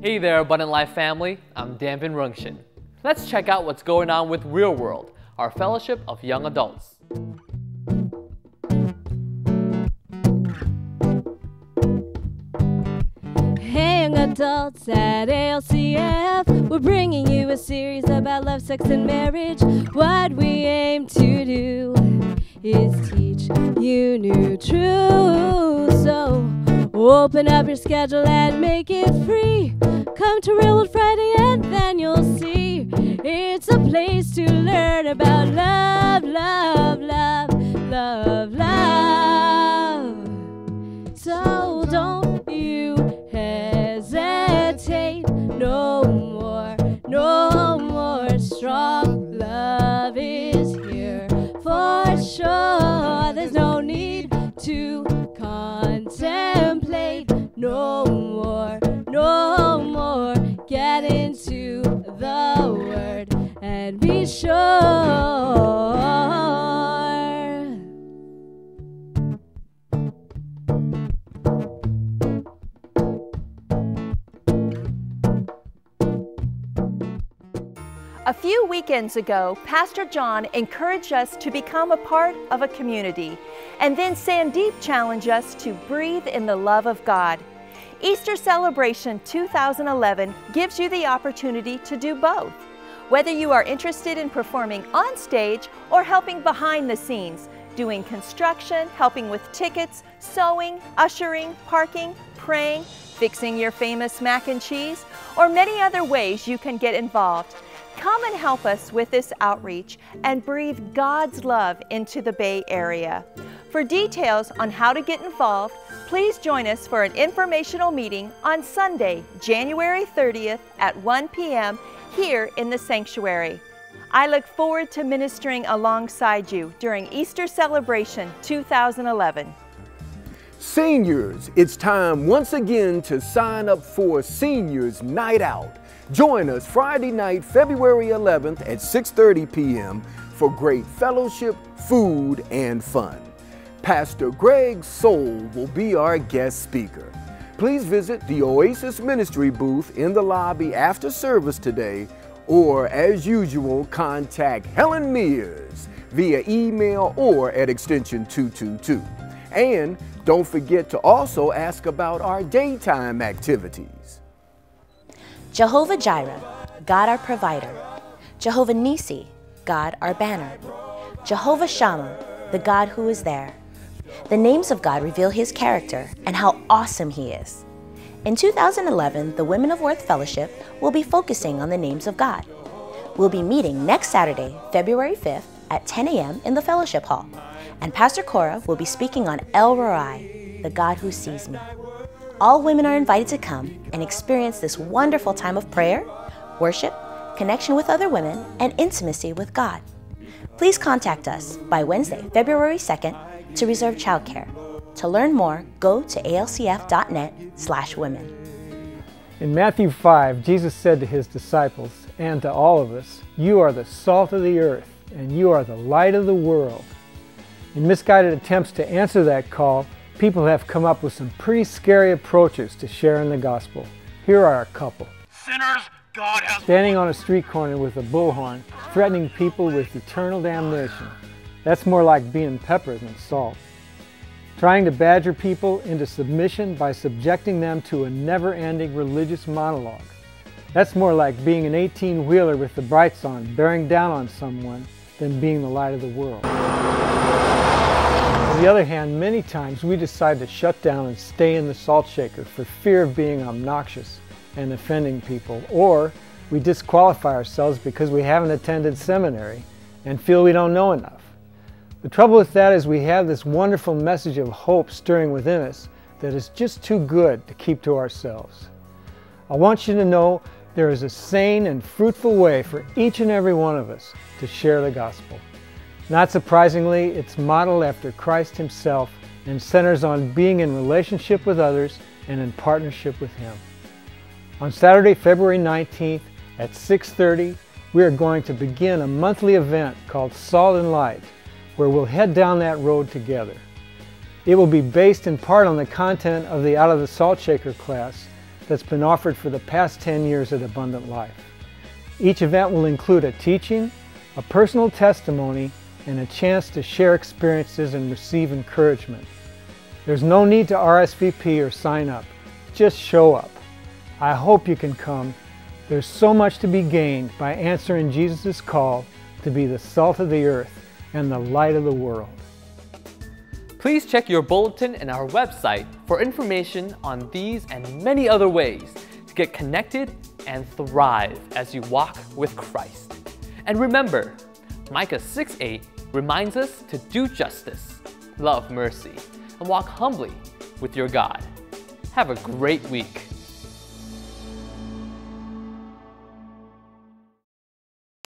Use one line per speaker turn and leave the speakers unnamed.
Hey there, Abundant Life family. I'm Danvin Rungshin. Let's check out what's going on with Real World, our fellowship of young adults.
Hey, young adults at ALCF, we're bringing you a series about love, sex, and marriage. What we aim to do is teach you new truths. Open up your schedule and make it free. Come to Real World Friday and then you'll see it's a place to learn about love, love, love, love, love.
A few weekends ago, Pastor John encouraged us to become a part of a community, and then Sandeep challenged us to breathe in the love of God. Easter Celebration 2011 gives you the opportunity to do both. Whether you are interested in performing on stage or helping behind the scenes, doing construction, helping with tickets, sewing, ushering, parking, praying, fixing your famous mac and cheese, or many other ways you can get involved. Come and help us with this outreach and breathe God's love into the Bay Area. For details on how to get involved, please join us for an informational meeting on Sunday, January 30th at 1 p.m. here in the sanctuary. I look forward to ministering alongside you during Easter Celebration 2011.
Seniors, it's time once again to sign up for Seniors Night Out. Join us Friday night, February 11th at 6:30 p.m. for great fellowship, food, and fun. Pastor Greg Soul will be our guest speaker. Please visit the Oasis Ministry booth in the lobby after service today, or as usual, contact Helen Mears via email or at extension 222. And don't forget to also ask about our daytime activities.
Jehovah Jireh, God our provider. Jehovah Nisi, God our banner. Jehovah Shammah, the God who is there. The names of God reveal his character and how awesome he is. In 2011, the Women of Worth Fellowship will be focusing on the names of God. We'll be meeting next Saturday, February 5th at 10 a.m. in the Fellowship Hall, and Pastor Cora will be speaking on El Roi, the God who sees me. All women are invited to come and experience this wonderful time of prayer, worship, connection with other women, and intimacy with God. Please contact us by Wednesday, February 2nd to reserve childcare. To learn more, go to alcf.net slash women.
In Matthew 5, Jesus said to his disciples and to all of us, You are the salt of the earth, and you are the light of the world. In misguided attempts to answer that call, people have come up with some pretty scary approaches to sharing the gospel. Here are a couple.
Sinners, God has
Standing on a street corner with a bullhorn, threatening people with eternal damnation. That's more like being pepper than salt. Trying to badger people into submission by subjecting them to a never ending religious monologue. That's more like being an 18 wheeler with the brights on, bearing down on someone, than being the light of the world. On the other hand, many times we decide to shut down and stay in the salt shaker for fear of being obnoxious and offending people, or we disqualify ourselves because we haven't attended seminary and feel we don't know enough. The trouble with that is we have this wonderful message of hope stirring within us that is just too good to keep to ourselves. I want you to know there is a sane and fruitful way for each and every one of us to share the gospel. Not surprisingly, it's modeled after Christ Himself and centers on being in relationship with others and in partnership with Him. On Saturday, February 19th at 6:30, we are going to begin a monthly event called Salt and Light, where we'll head down that road together. It will be based in part on the content of the Out of the Salt Shaker class, that's been offered for the past 10 years at Abundant Life. Each event will include a teaching, a personal testimony, and a chance to share experiences and receive encouragement. There's no need to RSVP or sign up. Just show up. I hope you can come. There's so much to be gained by answering Jesus' call to be the salt of the earth and the light of the world.
Please check your bulletin and our website for information on these and many other ways to get connected and thrive as you walk with Christ. And remember, Micah 6:8 reminds us to do justice, love mercy, and walk humbly with your God. Have a great week.